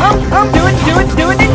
um, um, do it, do it, do it.